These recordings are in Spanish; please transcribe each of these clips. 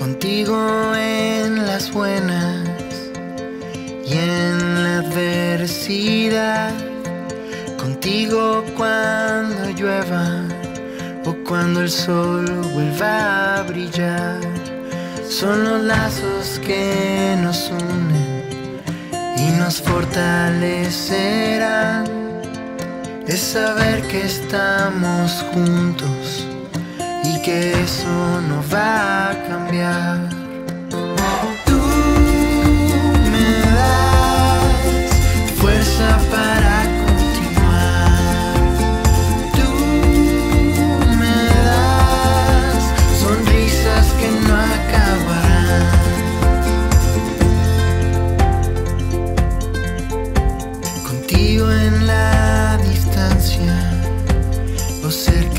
Contigo en las buenas y en la adversidad. Contigo cuando llueva o cuando el sol vuelva a brillar. Son los lazos que nos unen y nos fortalecerán. Es saber que estamos juntos que eso no va a cambiar. Tú me das fuerza para continuar. Tú me das sonrisas que no acabarán. Contigo en la distancia o cerca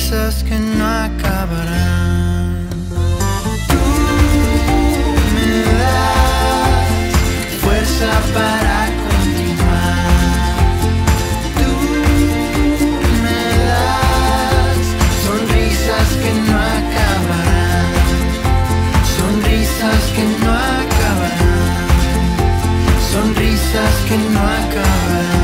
risas que no acabarán. Tú me das fuerza para continuar. Tú me das sonrisas que no acabarán. Sonrisas que no acabarán. Sonrisas que no acabarán.